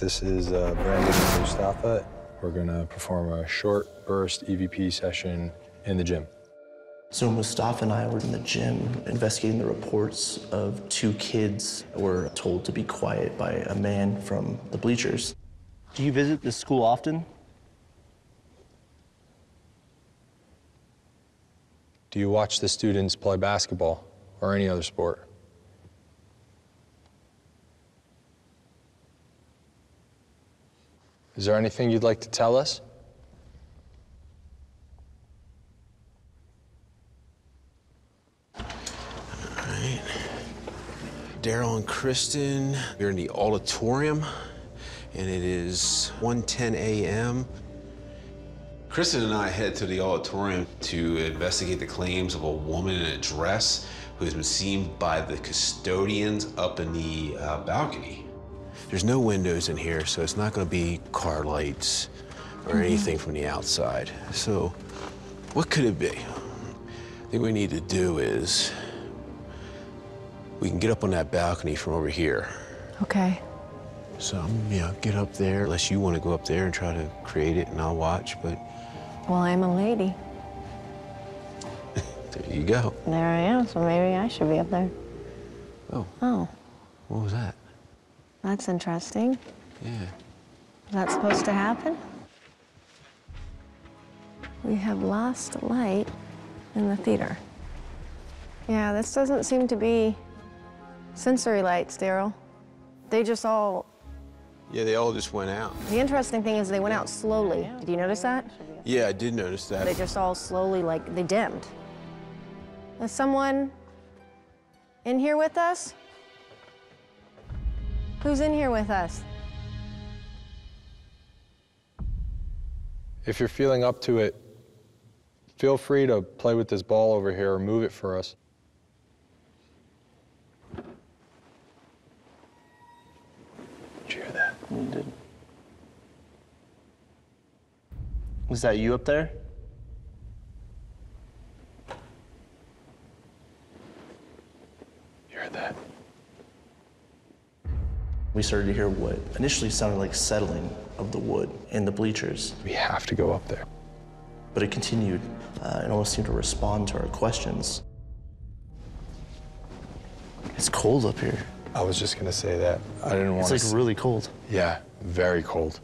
This is uh, Brandon and Mustafa. We're gonna perform a short burst EVP session in the gym. So Mustafa and I were in the gym investigating the reports of two kids were told to be quiet by a man from the bleachers. Do you visit this school often? Do you watch the students play basketball or any other sport? Is there anything you'd like to tell us? right. Daryl and Kristen, we're in the auditorium, and it is 1:10 a.m. Kristen and I head to the auditorium to investigate the claims of a woman in a dress who has been seen by the custodians up in the uh, balcony. There's no windows in here, so it's not going to be car lights or mm-hmm. anything from the outside. So, what could it be? I think we need to do is we can get up on that balcony from over here. Okay. So, you know, get up there, unless you want to go up there and try to create it and I'll watch, but Well, I'm a lady. there you go. There I am, so maybe I should be up there. Oh, Oh, what was that? That's interesting. Yeah. Is that supposed to happen? We have lost light in the theater. Yeah, this doesn't seem to be sensory lights, Daryl. They just all. Yeah, they all just went out. The interesting thing is they went out slowly. Did you notice that? Yeah, I did notice that. They just all slowly, like, they dimmed. Is someone in here with us? Who's in here with us? If you're feeling up to it, feel free to play with this ball over here or move it for us. Did you hear that? You did. Was that you up there? You heard that? We started to hear what initially sounded like settling of the wood in the bleachers, We have to go up there. but it continued uh, and almost seemed to respond to our questions. It's cold up here. I was just gonna say that. I didn't want It's like really cold. yeah, very cold.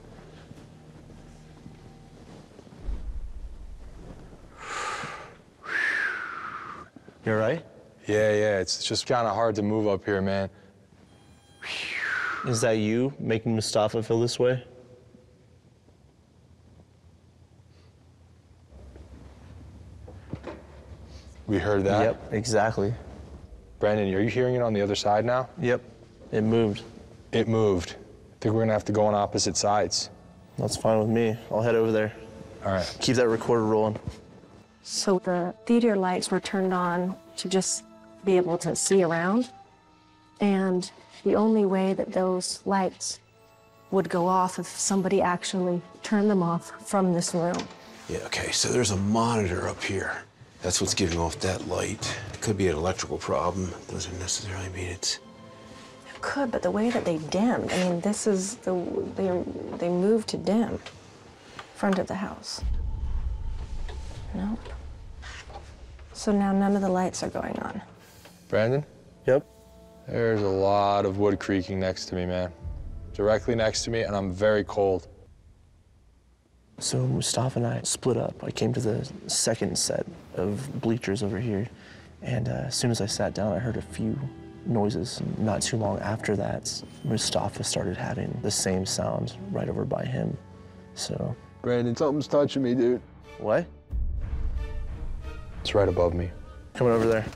You're right. Yeah, yeah, it's just kind of hard to move up here, man. Is that you making Mustafa feel this way? We heard that. Yep, exactly. Brandon, are you hearing it on the other side now? Yep. It moved. It moved. I think we're gonna have to go on opposite sides. That's fine with me. I'll head over there. All right. Keep that recorder rolling. So the theater lights were turned on to just be able to see around. And the only way that those lights would go off if somebody actually turned them off from this room. Yeah, okay, so there's a monitor up here. That's what's giving off that light. It could be an electrical problem. Doesn't necessarily mean it's. It could, but the way that they dimmed, I mean, this is the, they, they moved to dim front of the house. Nope. So now none of the lights are going on. Brandon, Yep. There's a lot of wood creaking next to me, man. Directly next to me, and I'm very cold. So Mustafa and I split up. I came to the second set of bleachers over here, and uh, as soon as I sat down, I heard a few noises. Not too long after that, Mustafa started having the same sound right over by him. So, Brandon, something's touching me, dude. what? It's right above me. Coming over there.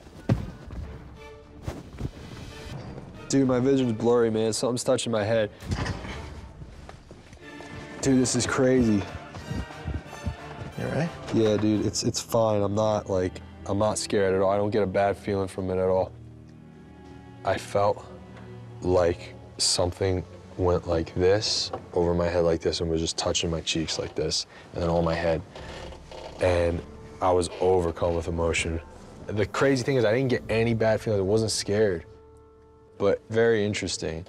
Dude, my vision's blurry, man. Something's touching my head. Dude, this is crazy. You all right? Yeah, dude, it's it's fine. I'm not like I'm not scared at all. I don't get a bad feeling from it at all. I felt like something went like this over my head like this and was just touching my cheeks like this and then all my head. And I was overcome with emotion. The crazy thing is I didn't get any bad feelings. I wasn't scared. But very interesting.